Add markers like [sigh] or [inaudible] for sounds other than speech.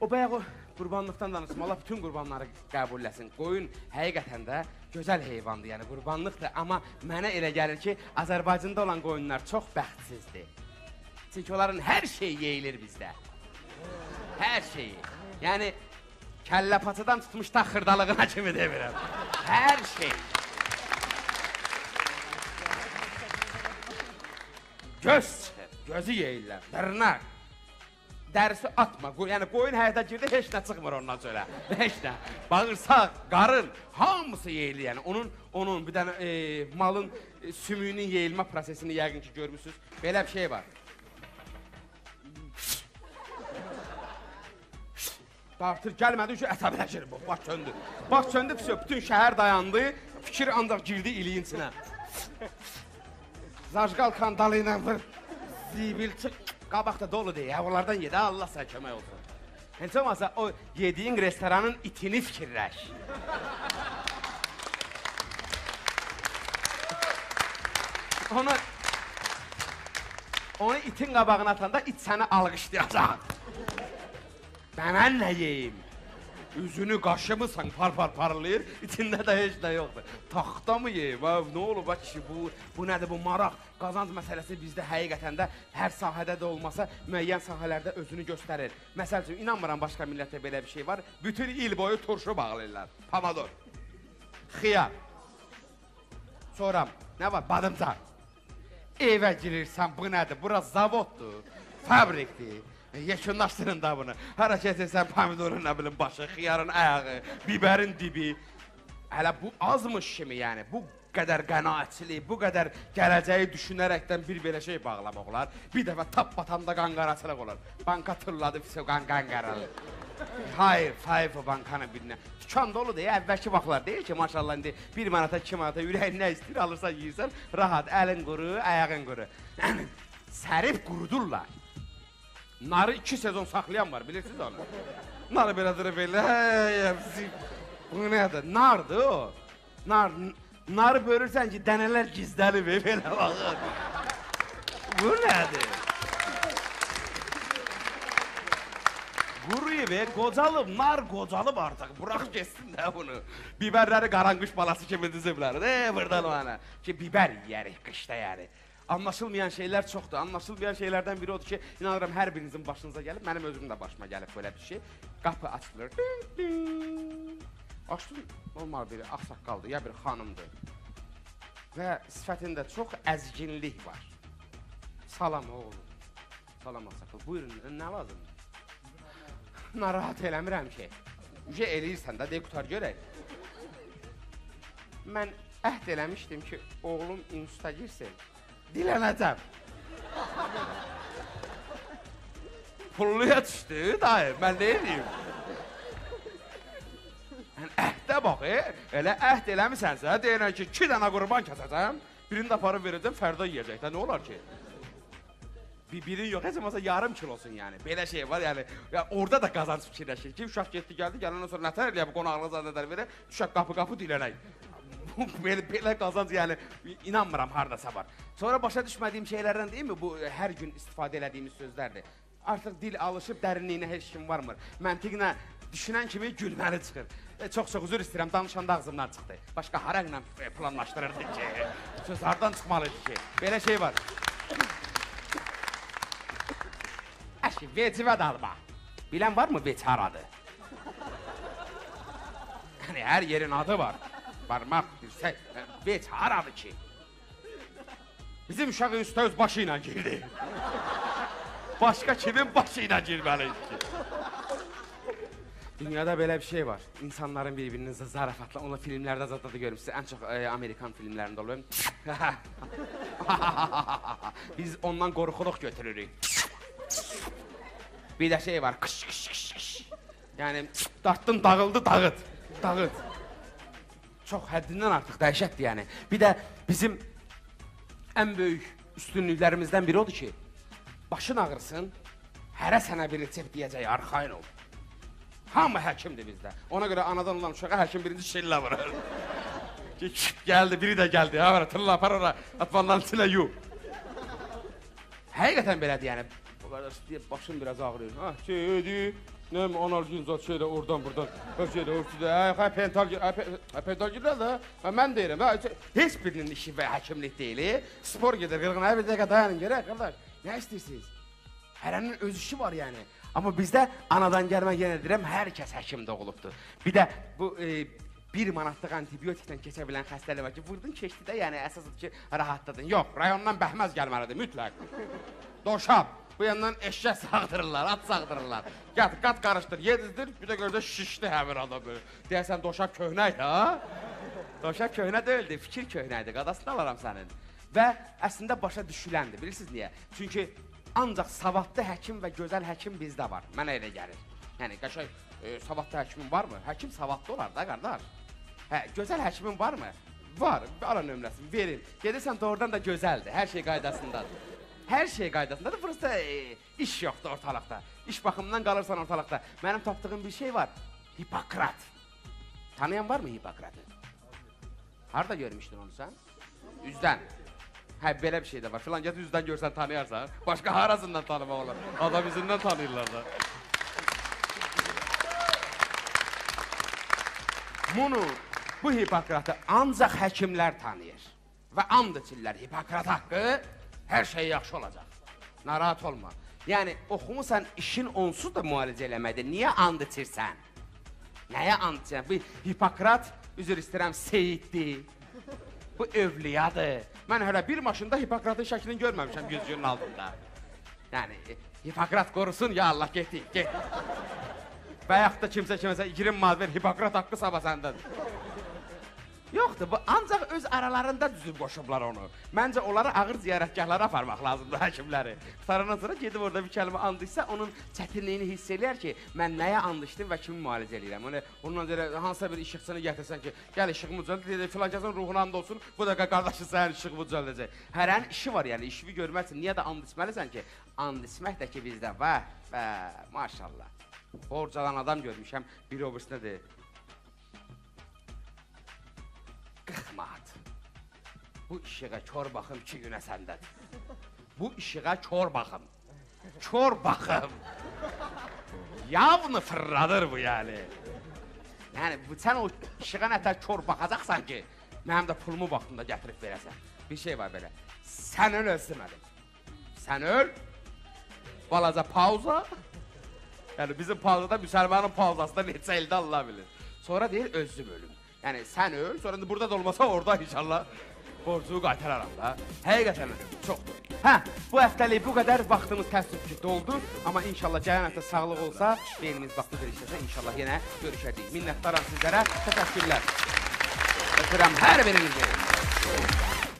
O bayaq o qurbanlıqdan danışma, Allah bütün qurbanları qəbulləsin. Qoyun həqiqətən də gözəl heyvandır, yəni qurbanlıqdır, amma mənə elə gəlir ki, Azərbaycanda olan qoyunlar çox bəxtsizdir. Çünki onların hər şeyi yeyilir bizdə. Hər şeyi. Yəni kəllə paçadan tutmuş da xırdalığına kimi demirəm. Hər şey. Göz gözü yeyirlər, dırnaq. Dərisi atma, yəni qoyun həyata girdi, heç nə çıxmır ondan sonra. Heç nə. Bağırsaq, qarın, hamısı yeyilir yəni. Onun onun bir dənə e, malın e, sümüyünün yeyilmə prosesini yəqin ki görmüsüz. Belə bir şey var. Dartır, gəlmədi ki, əsəbləşir bu. Baş söndü. Baş söndü, bütün şəhər dayandı. Fikir ancaq girdi iliyin içinə. Zajqal kandalı ilə vur. Zibil çıx. Qabaqda dolu deyə, onlardan yedə Allah sənə kömək olsun. Heç olmasa o yediyin restoranın itini fikirləş. Onu onu itin qabağına atanda it səni alqışlayacaq. Mən nə yeyim? Üzünü qaşımısan par par parlayır, içində də heç nə yoxdur. Taxta mı yeyim? Ha, nə olub kişi bu? Bu nədir bu maraq? Qazanc məsələsi bizdə həqiqətən də hər sahədə də olmasa müəyyən sahələrdə özünü göstərir. Məsəl üçün inanmıram başqa millətdə belə bir şey var. Bütün il boyu turşu bağlayırlar. Pomidor. Xiyar. Sonra nə var? Badımcan. Evə girirsən, bu nədir? Bura zavoddur, fabrikdir. Yekunlaşdırın da bunu. Hara keçirsən pomidorun nə bilim başı, xiyarın ayağı, bibərin dibi. Hələ bu azmış kimi yəni. Bu qədər qənaətçilik, bu qədər gələcəyi düşünərəkdən bir belə şey bağlamaq olar. Bir dəfə tap batanda qanqaraçılıq olar. Banka tırladı, fiso qan qanqaralı. Hayır, hayır o bankanın birinə. Dükan dolu deyə əvvəlki vaxtlar deyir ki, maşallah indi 1 manata, 2 manata ürəyin nə istəyir alırsan, yeyirsən, rahat, əlin quru, ayağın quru. [clears throat] Sərif qurudurlar. Narı 2 sezon saxlayan var, bilirsiniz onu? Narı belə. Hepsi. Bu nədir? Nardır o. Nar narı bölürsən ki, dənələr gizlənib belə baxır. Bu nədir? Quruyub, e, qocalıb, nar qocalıb artıq. Burax getsin də bunu. Bibərləri qaranquş balası kimi diziblər. E, burdan o ana. Ki, bibər yeyərik qışda yəni. Anlaşılmayan şeylər çoxdur. Anlaşılmayan şeylərdən biri odur ki, inanıram hər birinizin başınıza gəlib, mənim özümün də başıma gəlib belə bir şey. Qapı açılır. Açdım, normal bir ağsaqqaldır, ya bir xanımdır. Və sifətində çox əzginlik var. Salam oğlum. Salam ağsaqqal. Buyurun, nə lazımdır? [laughs] Narahat eləmirəm ki. Ücə eləyirsən də, de qutar görək. Mən əhd eləmişdim ki, oğlum instituta girsin. Dilənəcəm. Pulluya düşdü, dayı, mən nə edeyim? Mən əhdə bax, e, elə əhd eləmisənsə, deyirəm ki, iki dənə qurban kəsəcəm, birini də aparıb verəcəm, fərda yeyəcək də, nə olar ki? Bir birin yox, heç olmasa yarım kilosun yəni. Belə şey var, yəni ya orada da qazanc fikirləşir ki, uşaq getdi, gəldi, gələndən sonra nətər eləyə bu qonaqlıq zadələr verə, uşaq qapı-qapı dilənək. Belə belə qazanc yəni inanmıram hardasa var. Sonra başa düşmədiyim şeylərdən deyilmi bu e, hər gün istifadə elədiyimiz sözlərdir. Artıq dil alışıb dərinliyinə heç kim varmır. Məntiqlə düşünən kimi gülməli çıxır. E, çox-çox üzr istəyirəm, danışanda ağzımdan çıxdı. Başqa hara ilə e, planlaşdırırdım ki, söz hardan çıxmalıdır ki? Belə şey var. Əşi, vecivə dalma. Bilən varmı veçaradı? Yəni hər yerin adı var. Barmaq, dirsək, e, veçaradı ki. Bizim uşağın üstə öz başı ilə girdi. Başqa kimin başı ilə girməli ki? Dünyada belə bir şey var. İnsanların bir-birinin zarafatla, onu filmlərdə zətdə də görmüsünüz. Ən çox e, Amerikan filmlərində olur. [laughs] Biz ondan qorxuluq götürürük. Bir də şey var. Kış kış kış kış. Yəni dağıldı, dağıt. Dağıt. Çox həddindən artıq dəhşətdir yəni. Bir də bizim ən böyük üstünlüklərimizdən biri odur ki, başın ağrısın, hərə sənə bir resept deyəcək, arxayın ol. Hamı həkimdir bizdə. Ona görə anadan olan uşağa həkim birinci şillə vurur. [laughs] Ki, gəldi, biri də gəldi. Ha, var, tırla apar ora, atvandan silə yu. Həqiqətən belədir yəni. O qədər deyə başım biraz ağrıyır. Ha, şeydi. Ne mi analginzat şeylə oradan buradan. O şeylə ortada. Ay, ay pentagir, ay, pe- ay pentagirlər də. Ha, mən deyirəm. Ha, heç birinin işi və həkimlik deyil. e. Spor gedir. Qırğına bir dəqiqə dayanın görək qardaş. Nə istəyirsiniz? Hərənin öz işi var yəni. Amma bizdə anadan gəlmə yenə deyirəm, hər kəs həkim doğulubdur. Bir də bu e, bir manatlıq antibiotiklə keçə bilən xəstəlik var ki, vurdun keçdi də, yəni əsas odur ki, rahatladın. Yox, rayondan bəhməz gəlməlidir mütləq. Doşab. Bu yandan eşşək sağdırırlar, at sağdırırlar. Qat, qat qarışdır, yedizdir, bir də gördə şişdi həmin adam böyle. Deyəsən doşab köhnə idi ha? Doşab köhnə deyildi, fikir köhnə idi. Qadasını alaram sənin. Və əslində başa düşüləndir. Bilirsiniz niyə? Çünki ancaq savadlı həkim və gözəl həkim bizdə var. Mənə elə gəlir. Yəni qəşəng e, savadlı həkimin varmı? Həkim savadlı olar da qardaş. Hə, gözəl həkimin varmı? Var. Ara nömrəsini verin. Gedirsən doğrudan da gözəldir. Hər şey qaydasındadır. Hər şey qaydasındadır. Burası e, iş yoxdur ortalıqda. İş baxımından qalırsan ortalıqda. Mənim tapdığım bir şey var. Hipokrat. Tanıyan varmı Hipokratı? Harda görmüşdün onu sən? Üzdən. Hə, belə bir şey də var. Filan get üzdən görsən tanıyarsan. Başqa harasından tanımaq olar? Adam üzündən tanıyırlar da. Bunu, bu Hipokratı ancaq həkimlər tanıyır. Və and içirlər Hipokrat haqqı hər şey yaxşı olacaq. Narahat olma. Yəni oxumusan işin onsuz da müalicə eləməkdir. Niyə and içirsən? Nəyə and içirsən? Bu Hipokrat üzr istəyirəm Seyiddir. Bu övliyadır. Mən hələ bir maşında Hipokratın şəklini görməmişəm güzgünün altında. Yəni e, Hipokrat qorusun ya Allah getdik, get. Bayaq da kimsə kiməsə 20 manat ver, Hipokrat haqqı sabah səndədir. Yoxdur, bu ancaq öz aralarında düzüb qoşublar onu. Məncə onları ağır ziyarətgahlara aparmaq lazımdır [laughs] həkimləri. Qutarandan sonra gedib orada bir kəlmə and içsə, onun çətinliyini hiss eləyər ki, mən nəyə and içdim və kimi müalicə eləyirəm. Onu ondan görə hansısa bir işıqçını gətirsən ki, gəl işığımı düzəlt, deyir, filan kəsin ruhuna and olsun, bu da qardaşı sənin işığımı düzəldəcək. Hərənin işi var yəni, işini görmək üçün niyə də and içməlisən ki? And içmək də ki bizdə var. Və maşallah. Borcadan adam görmüşəm, biri o birisində deyir. 40 manat. Bu işığa kör baxım 2 günə səndədir. Bu işığa kör baxım. Kör baxım. Yavını fırladır bu yəni. Yəni bu sən o işığa nətər kör baxacaqsan ki, mənim də pulumu vaxtında gətirib verəsən. Bir şey var belə. Sən öl özləmədim. Sən öl. Balaca pauza. Yəni bizim pauzada müsəlmanın pauzasında neçə ildə Allah bilir. Sonra deyir özüm ölüm. Yəni sən öl, sonra da burada da olmasa orada inşallah borcumu qaytararam da. Həqiqətən çoxdur. Hə, bu həftəlik bu qədər vaxtımız təəssüf ki doldu, amma inşallah gələn həftə sağlıq olsa, beynimiz vaxtı verişləsə inşallah yenə görüşəcəyik. Minnətdaram sizlərə. Təşəkkürlər. Öpürəm hər birinizi.